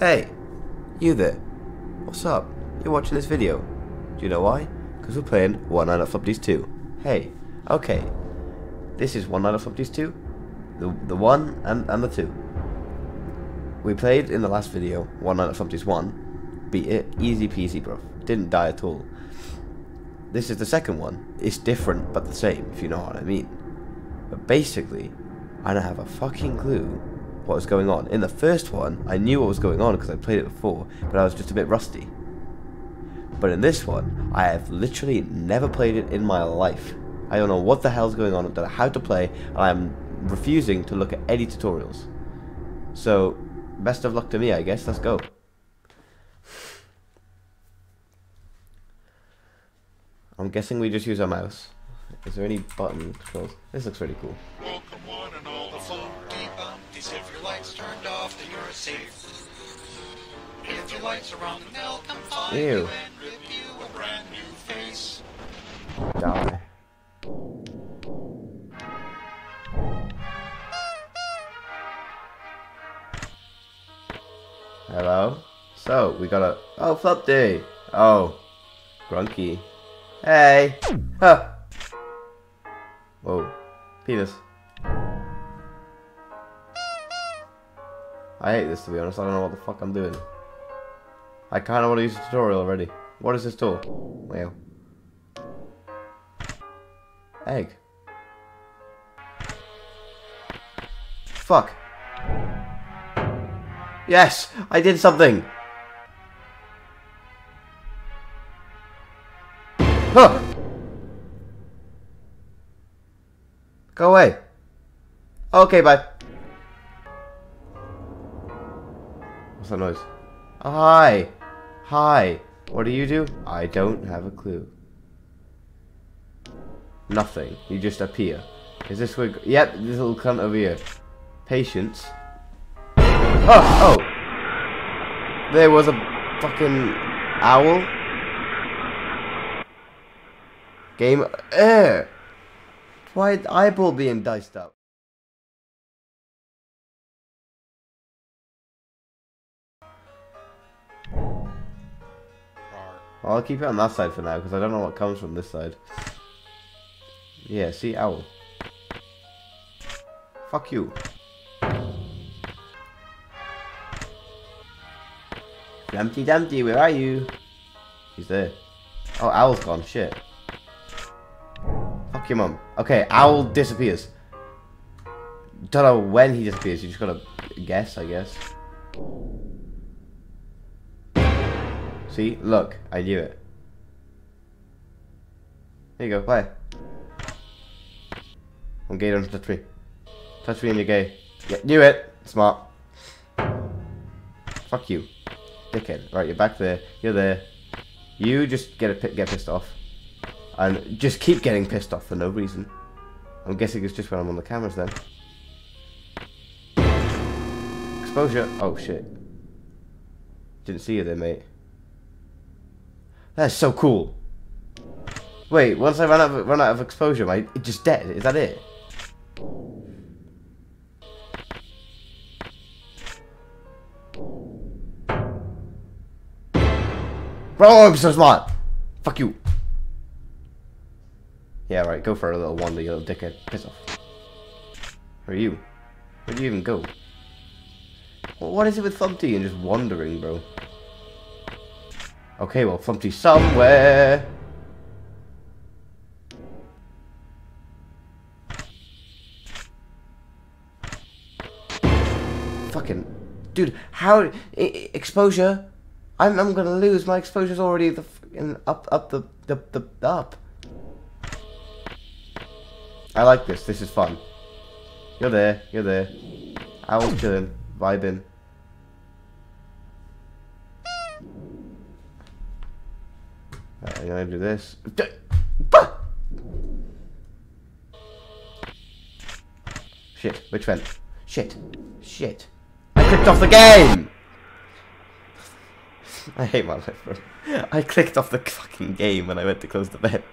Hey, you there. What's up? You're watching this video. Do you know why? Because we're playing One Night at Flumpty's 2. Hey, okay. This is One Night at Flumpty's 2. The, the 1 and, and the 2. We played in the last video One Night at Flumpty's 1. Beat it. Easy peasy, bro. Didn't die at all. This is the second one. It's different but the same, if you know what I mean. But basically, I don't have a fucking clue what was going on. In the first one, I knew what was going on because I played it before, but I was just a bit rusty. But in this one, I have literally never played it in my life. I don't know what the hell's going on, I don't know how to play, and I'm refusing to look at any tutorials. So, best of luck to me, I guess. Let's go. I'm guessing we just use our mouse. Is there any button controls? This looks really cool. Safe. If your lights are on, they'll come find Ew. you and rip you a brand new face. Die. Hello? So, we got a... Oh, flop day! Oh. Grunky. Hey! Huh! Whoa. Penis. I hate this to be honest, I don't know what the fuck I'm doing. I kinda wanna use a tutorial already. What is this tool? Wow. Egg. Fuck. Yes! I did something! Huh! Go away. Okay, bye. That noise? Oh, hi. Hi. What do you do? I don't have a clue. Nothing. You just appear. Is this where... Yep, this little cunt over here. Patience. Oh! Oh! There was a fucking owl. Game... Eh! Why eyeball being diced up? I'll keep it on that side for now because I don't know what comes from this side. Yeah, see, owl. Fuck you. Dumpty Dumpty, where are you? He's there. Oh, owl's gone. Shit. Fuck your mum. Okay, owl disappears. Don't know when he disappears. You just gotta guess, I guess. See? Look, I knew it. There you go, play. I'm gay, don't touch me. Touch me and you're gay. Yeah, knew it! Smart. Fuck you. Dickhead. Right, you're back there. You're there. You just get a get pissed off. And just keep getting pissed off for no reason. I'm guessing it's just when I'm on the cameras then. Exposure. Oh shit. Didn't see you there, mate. That's so cool. Wait, once I run out of, run out of exposure, am I just dead? Is that it? Bro, I'm so smart. Fuck you. Yeah, right. Go for a little one, you little dickhead. Piss off. Where are you? Where do you even go? What is it with Flumpty and just wandering, bro? Okay, well, Flumpty's somewhere. Fucking, dude, how I- I- exposure? I'm I'm gonna lose. My exposure's already the fucking up up the the the up. I like this. This is fun. You're there. You're there. Owl's chilling, vibing. I'm gonna do this. Shit, which vent? Shit. Shit. I clicked off the game! I hate my life, bro. I clicked off the fucking game when I went to close the vent.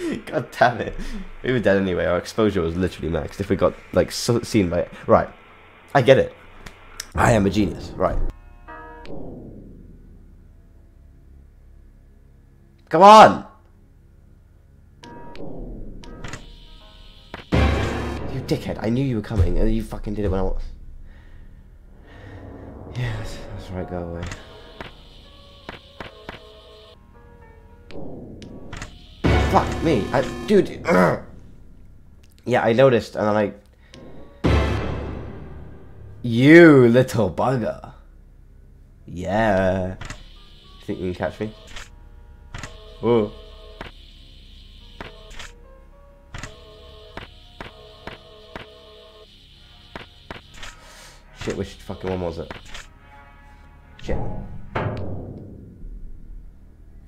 God damn it. We were dead anyway. Our exposure was literally maxed. If we got, like, so seen by... Right. I get it. I am a genius. Right. Come on! You dickhead, I knew you were coming and you fucking did it when I was. Yeah, that's, that's right, go away. Fuck me. I, dude. yeah, I noticed and I'm like. You little bugger. Yeah. You think you can catch me? Whoa. Shit, which fucking one was it? Shit.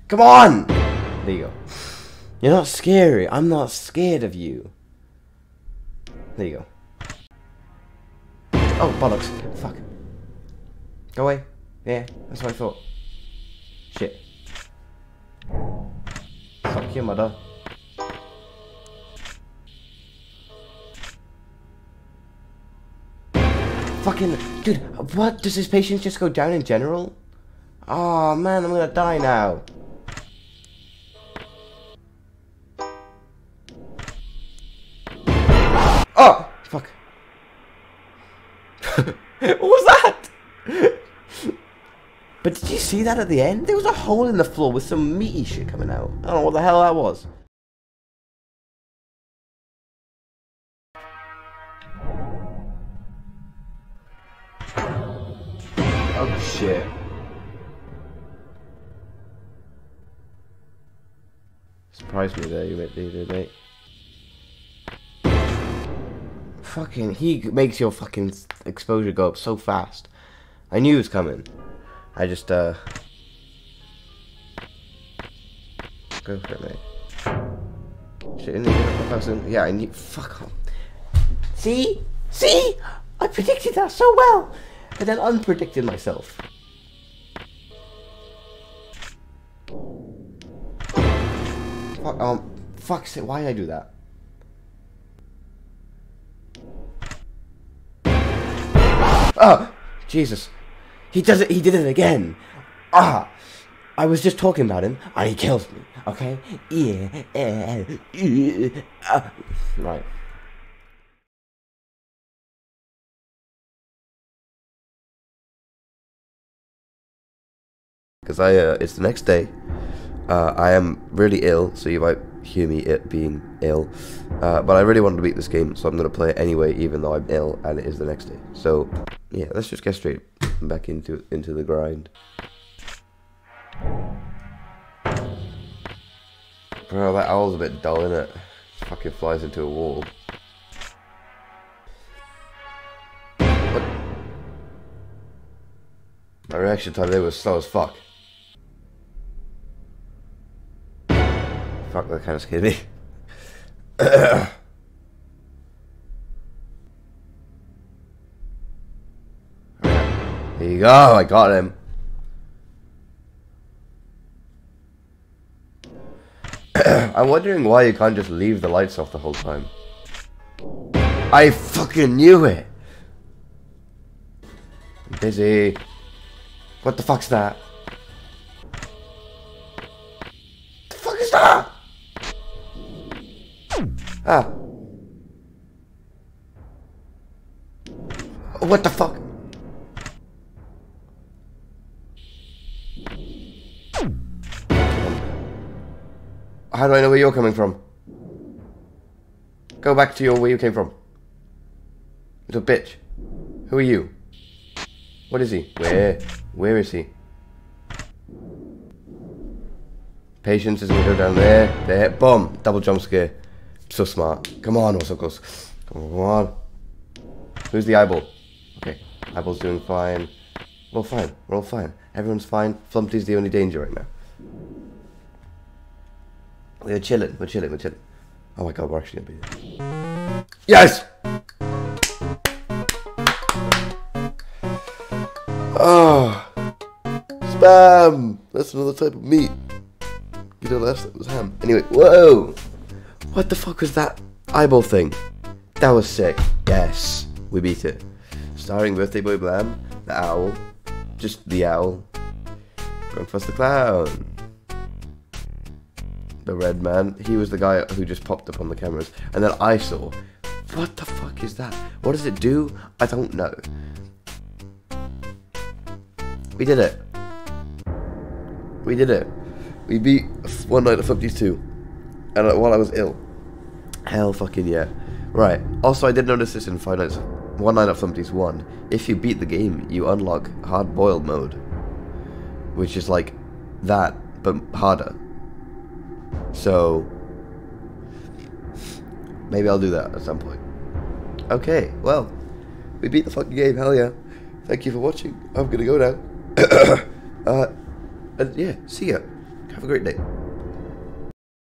Come on! There you go. You're not scary. I'm not scared of you. There you go. Oh, bollocks. Fuck. Go away. Yeah, that's what I thought. Shit. Mother. Fucking, dude, what? Does his patience just go down in general? Oh man, I'm gonna die now. Oh, fuck. what was that? See that at the end? There was a hole in the floor with some meaty shit coming out. I don't know what the hell that was. Oh shit. Surprised me there, you did, mate. Fucking, he makes your fucking exposure go up so fast. I knew it was coming. I just, uh... Go for it, mate. Shit, isn't it? Person? Yeah, I need... Fuck off. See? See? I predicted that so well! And then unpredicted myself. Fuck, um, fuck's sake, why did I do that? Oh, Jesus. He does it, he did it again. Ah, I was just talking about him, and he kills me, okay? Yeah, uh, uh, right. Because I, uh, it's the next day. Uh, I am really ill, so you might hear me it being ill. Uh, but I really wanted to beat this game, so I'm going to play it anyway, even though I'm ill, and it is the next day. So, yeah, let's just get straight back into into the grind. Bro, that owl's a bit dull, isn't it? Fucking flies into a wall. What? My reaction time there was slow as fuck. Fuck, that kind of scared me. There you go, I got him. I'm wondering why you can't just leave the lights off the whole time. I fucking knew it! I'm busy. What the fuck's that? The fuck is that? Ah. What the fuck? How do I know where you're coming from? Go back to your where you came from. Little bitch. Who are you? What is he? Where? Where is he? Patience is gonna go down there. There. Boom. Double jump scare. So smart. Come on, close. Come on. Who's the eyeball? Okay. Eyeball's doing fine. We're all fine. We're all fine. Everyone's fine. Flumpty's the only danger right now. We're chilling. We're chilling. We're chilling. Oh my god, we're actually gonna be. Yes! Oh. Spam! That's another type of meat. You know, last time was ham. Anyway, whoa! What the fuck was that eyeball thing? That was sick. Yes, we beat it. starring Birthday Boy Blam, the owl, just the owl, Going Grunkfuss the clown, the red man. He was the guy who just popped up on the cameras, and then I saw. What the fuck is that? What does it do? I don't know. We did it. We did it. We beat One Night at Flumpty's 2. And uh, while I was ill. Hell fucking yeah. Right. Also, I did notice this in Five Nights, One Night at Flumpty's 1. If you beat the game, you unlock Hard Boiled mode. Which is like that, but harder. So, maybe I'll do that at some point. Okay, well, we beat the fucking game, hell yeah. Thank you for watching. I'm gonna go now. uh, and yeah, see ya. Have a great day.